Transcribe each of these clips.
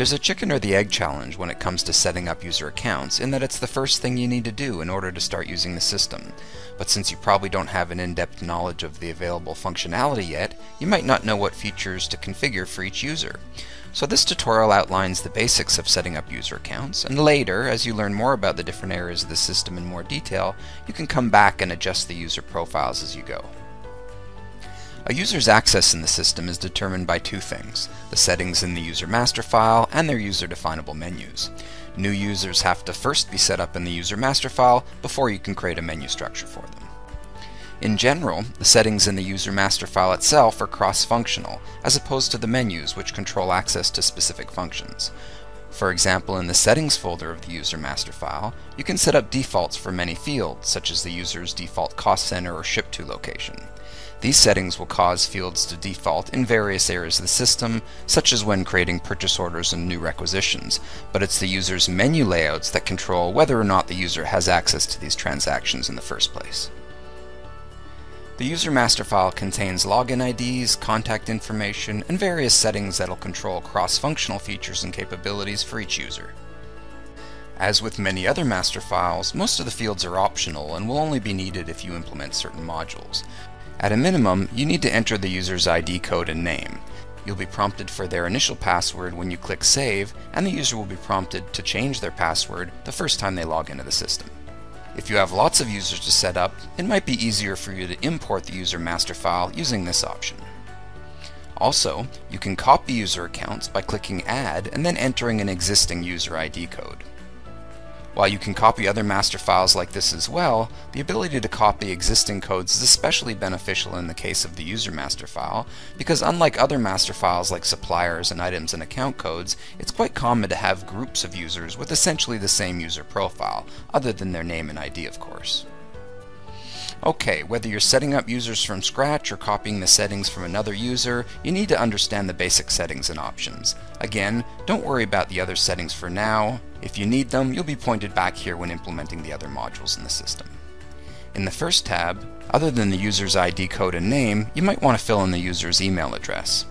There's a chicken or the egg challenge when it comes to setting up user accounts in that it's the first thing you need to do in order to start using the system. But since you probably don't have an in-depth knowledge of the available functionality yet, you might not know what features to configure for each user. So this tutorial outlines the basics of setting up user accounts, and later, as you learn more about the different areas of the system in more detail, you can come back and adjust the user profiles as you go. A user's access in the system is determined by two things, the settings in the user master file and their user definable menus. New users have to first be set up in the user master file before you can create a menu structure for them. In general, the settings in the user master file itself are cross-functional, as opposed to the menus which control access to specific functions. For example, in the settings folder of the user master file, you can set up defaults for many fields, such as the user's default cost center or ship to location. These settings will cause fields to default in various areas of the system, such as when creating purchase orders and new requisitions, but it's the user's menu layouts that control whether or not the user has access to these transactions in the first place. The user master file contains login IDs, contact information, and various settings that'll control cross-functional features and capabilities for each user. As with many other master files, most of the fields are optional and will only be needed if you implement certain modules, at a minimum, you need to enter the user's ID code and name. You'll be prompted for their initial password when you click Save, and the user will be prompted to change their password the first time they log into the system. If you have lots of users to set up, it might be easier for you to import the user master file using this option. Also, you can copy user accounts by clicking Add and then entering an existing user ID code. While you can copy other master files like this as well, the ability to copy existing codes is especially beneficial in the case of the user master file, because unlike other master files like suppliers and items and account codes, it's quite common to have groups of users with essentially the same user profile, other than their name and ID of course. Okay, whether you're setting up users from scratch or copying the settings from another user, you need to understand the basic settings and options. Again, don't worry about the other settings for now. If you need them, you'll be pointed back here when implementing the other modules in the system. In the first tab, other than the user's ID code and name, you might want to fill in the user's email address.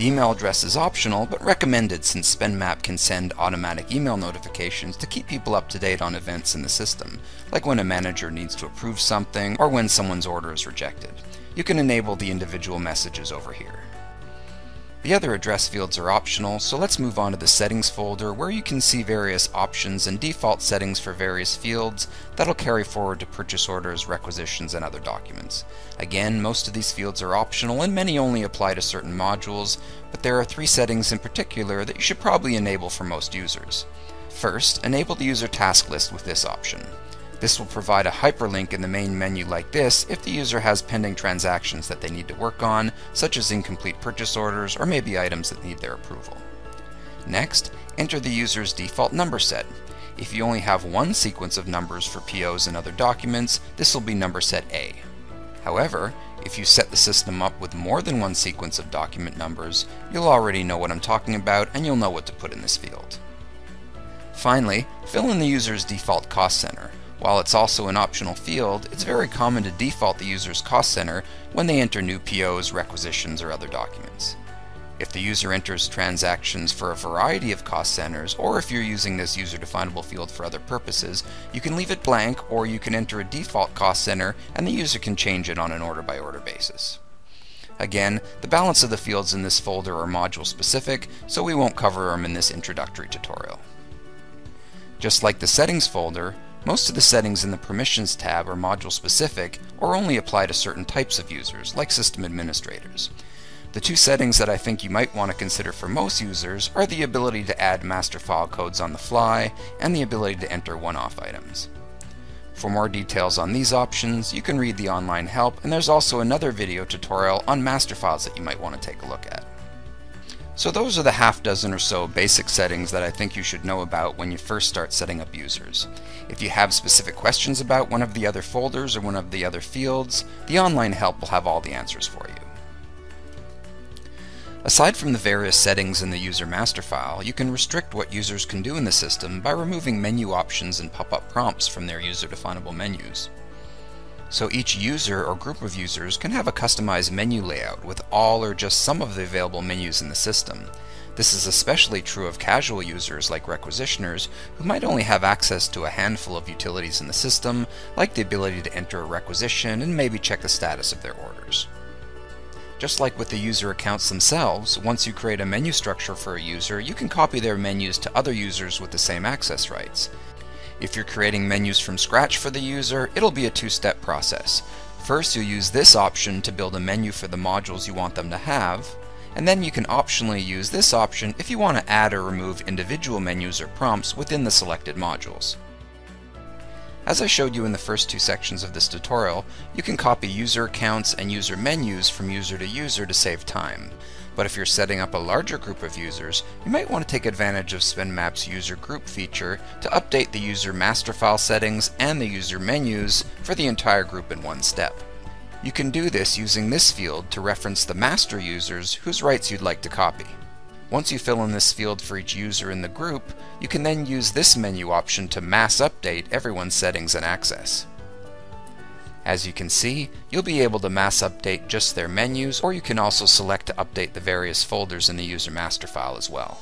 The email address is optional, but recommended since SpendMap can send automatic email notifications to keep people up to date on events in the system, like when a manager needs to approve something or when someone's order is rejected. You can enable the individual messages over here. The other address fields are optional, so let's move on to the settings folder where you can see various options and default settings for various fields that'll carry forward to purchase orders, requisitions, and other documents. Again, most of these fields are optional and many only apply to certain modules, but there are three settings in particular that you should probably enable for most users. First, enable the user task list with this option. This will provide a hyperlink in the main menu like this if the user has pending transactions that they need to work on, such as incomplete purchase orders or maybe items that need their approval. Next, enter the user's default number set. If you only have one sequence of numbers for POs and other documents, this will be number set A. However, if you set the system up with more than one sequence of document numbers, you'll already know what I'm talking about and you'll know what to put in this field. Finally, fill in the user's default cost center. While it's also an optional field, it's very common to default the user's cost center when they enter new POs, requisitions, or other documents. If the user enters transactions for a variety of cost centers, or if you're using this user-definable field for other purposes, you can leave it blank or you can enter a default cost center and the user can change it on an order-by-order basis. Again, the balance of the fields in this folder are module specific, so we won't cover them in this introductory tutorial. Just like the settings folder, most of the settings in the Permissions tab are module specific or only apply to certain types of users, like system administrators. The two settings that I think you might want to consider for most users are the ability to add master file codes on the fly and the ability to enter one-off items. For more details on these options, you can read the online help, and there's also another video tutorial on master files that you might want to take a look at. So those are the half dozen or so basic settings that I think you should know about when you first start setting up users. If you have specific questions about one of the other folders or one of the other fields, the online help will have all the answers for you. Aside from the various settings in the user master file, you can restrict what users can do in the system by removing menu options and pop-up prompts from their user-definable menus. So each user or group of users can have a customized menu layout with all or just some of the available menus in the system. This is especially true of casual users like requisitioners who might only have access to a handful of utilities in the system, like the ability to enter a requisition and maybe check the status of their orders. Just like with the user accounts themselves, once you create a menu structure for a user, you can copy their menus to other users with the same access rights. If you're creating menus from scratch for the user, it'll be a two-step process. First, you'll use this option to build a menu for the modules you want them to have, and then you can optionally use this option if you want to add or remove individual menus or prompts within the selected modules. As I showed you in the first two sections of this tutorial, you can copy user accounts and user menus from user to user to save time. But if you're setting up a larger group of users, you might want to take advantage of SpendMap's user group feature to update the user master file settings and the user menus for the entire group in one step. You can do this using this field to reference the master users whose rights you'd like to copy. Once you fill in this field for each user in the group, you can then use this menu option to mass update everyone's settings and access. As you can see, you'll be able to mass update just their menus, or you can also select to update the various folders in the user master file as well.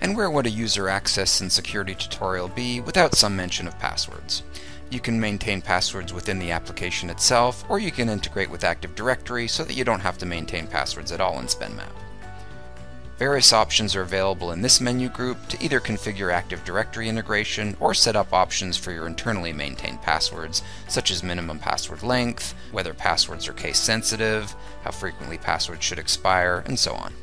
And where would a user access and security tutorial be without some mention of passwords? You can maintain passwords within the application itself, or you can integrate with Active Directory so that you don't have to maintain passwords at all in SpendMap. Various options are available in this menu group to either configure Active Directory integration or set up options for your internally maintained passwords, such as minimum password length, whether passwords are case sensitive, how frequently passwords should expire, and so on.